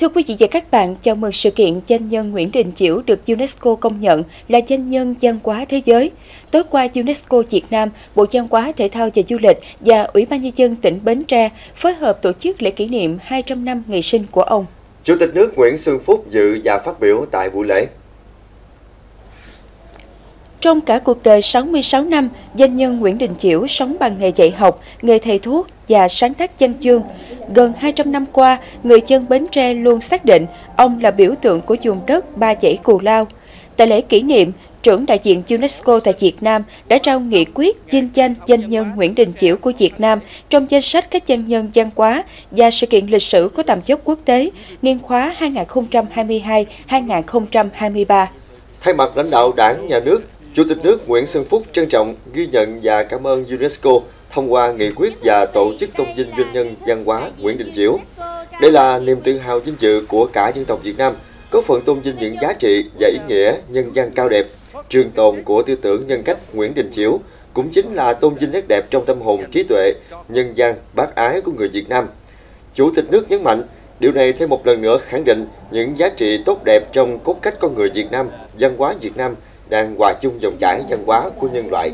Thưa quý vị và các bạn, chào mừng sự kiện danh nhân Nguyễn Đình Chiểu được UNESCO công nhận là danh nhân văn hóa thế giới. Tối qua, UNESCO Việt Nam, Bộ Văn hóa Thể thao và Du lịch và Ủy ban Nhân dân tỉnh Bến Tre phối hợp tổ chức lễ kỷ niệm 200 năm ngày sinh của ông. Chủ tịch nước Nguyễn Xuân Phúc dự và phát biểu tại buổi lễ. Trong cả cuộc đời 66 năm, danh nhân Nguyễn Đình Chiểu sống bằng nghề dạy học, nghề thầy thuốc và sáng tác văn chương. Gần 200 năm qua, người dân Bến Tre luôn xác định ông là biểu tượng của vùng đất ba dãy Cù Lao. Tại lễ kỷ niệm, trưởng đại diện UNESCO tại Việt Nam đã trao nghị quyết vinh danh danh nhân Nguyễn Đình Chiểu của Việt Nam trong danh sách các danh nhân văn hóa và sự kiện lịch sử có tầm dốc quốc tế niên khóa 2022-2023. Thay mặt lãnh đạo đảng, nhà nước, Chủ tịch nước Nguyễn Xuân Phúc trân trọng ghi nhận và cảm ơn UNESCO thông qua nghị quyết và tổ chức tôn vinh doanh nhân văn hóa Nguyễn Đình Chiểu. Đây là niềm tự hào vinh dự của cả dân tộc Việt Nam, có phần tôn vinh những giá trị và ý nghĩa nhân văn cao đẹp, trường tồn của tư tưởng nhân cách Nguyễn Đình Chiểu, cũng chính là tôn vinh nét đẹp trong tâm hồn trí tuệ, nhân văn, bác ái của người Việt Nam. Chủ tịch nước nhấn mạnh, điều này thêm một lần nữa khẳng định những giá trị tốt đẹp trong cốt cách con người Việt Nam, văn hóa Việt Nam đang hòa chung dòng chảy văn hóa của nhân loại